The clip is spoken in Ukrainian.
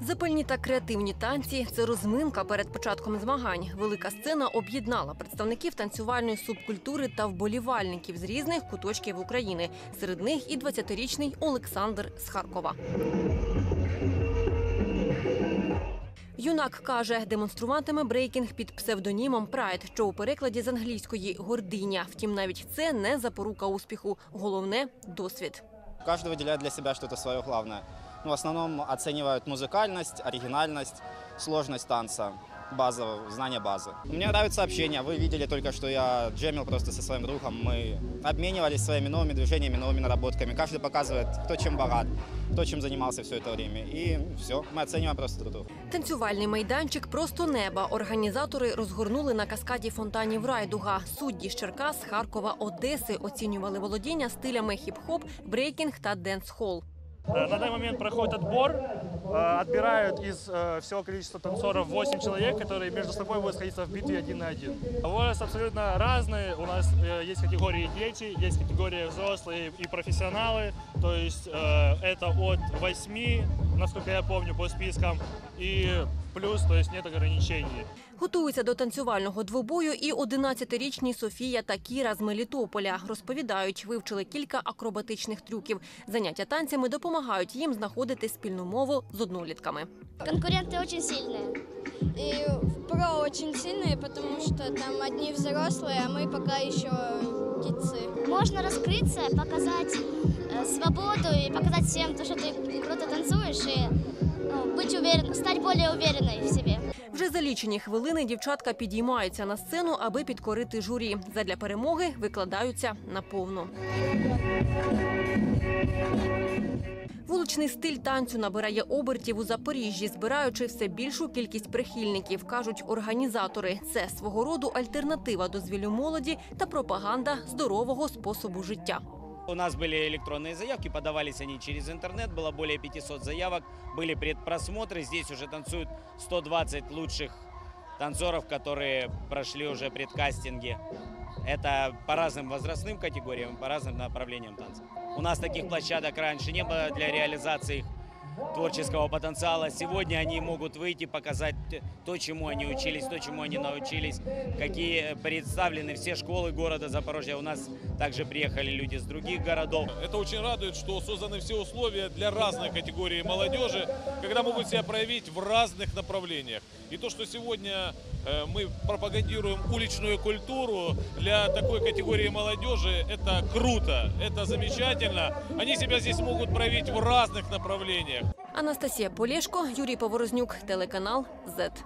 Запальні та креативні танці це розминка перед початком змагань. Велика сцена об'єднала представників танцювальної субкультури та вболівальників з різних куточків України. Серед них і 20-річний Олександр з Харкова. Юнак каже, демонструватиме брейкінг під псевдонімом Прайд, що у перекладі з англійської гординя. Втім, навіть це не запорука успіху. Головне досвід. Каждый выделяет для себя что-то свое главное. Ну, в основном оценивают музыкальность, оригинальность, сложность танца, базовое, знание базы. Мне нравится общение. Вы видели только, что я джемил просто со своим другом. Мы обменивались своими новыми движениями, новыми наработками. Каждый показывает, кто чем богат, кто чем занимался все это время. И все, мы оцениваем просто друг друга. Танцювальний майданчик просто неба. Організатори розгорнули на каскаді фонтанів Райдуга. Судді з Черкас, Харкова, Одеси оцінювали володіння стилями хіп-хоп, брейкінг та денс-хол. Э, На данный момент проходит отбор. Э, Отбирают из э, всего количества танцоров 8 человек, которые между собой будут сходиться в битве один на один. Возраст абсолютно разный. У нас есть категории дети, есть категории взрослые и профессионалы. То есть это от 8, насколько я помню, по спискам, и плюс, то есть нет ограничений. Готуються до танцювального двобою і 11-річні Софія та Кіра з Мелітополя. Розповідають, вивчили кілька акробатичних трюків. Заняття танцями допомагають їм знаходити спільну мову з однолітками. Конкуренты очень сильные. И в про очень сильные, потому что там одни взрослые, а мы пока еще детцы. Можно раскрыться, показать э, свободу и показать всем то, что ты круто танцуешь, и ну, быть уверен, стать более уверенной в себе. Вже за лічені хвилини дівчатка підіймаються на сцену, аби підкорити журі. Задля перемоги викладаються наповну. Вуличний стиль танцю набирає обертів у Запоріжжі, збираючи все більшу кількість прихильників, кажуть організатори. Це свого роду альтернатива дозвілю молоді та пропаганда здорового способу життя. У нас были электронные заявки, подавались они через интернет, было более 500 заявок, были предпросмотры, здесь уже танцуют 120 лучших танцоров, которые прошли уже предкастинги. Это по разным возрастным категориям, по разным направлениям танца. У нас таких площадок раньше не было для реализации их творческого потенциала. Сегодня они могут выйти, показать то, чему они учились, то, чему они научились, какие представлены все школы города Запорожья. У нас также приехали люди с других городов. Это очень радует, что созданы все условия для разной категории молодежи, когда могут себя проявить в разных направлениях. И то, что сегодня э, мы пропагандируем уличную культуру для такой категории молодежи, это круто, это замечательно. Они себя здесь могут проявить в разных направлениях. Анастасія Полєшко, Юрій Поворознюк, телеканал ЗЕТ.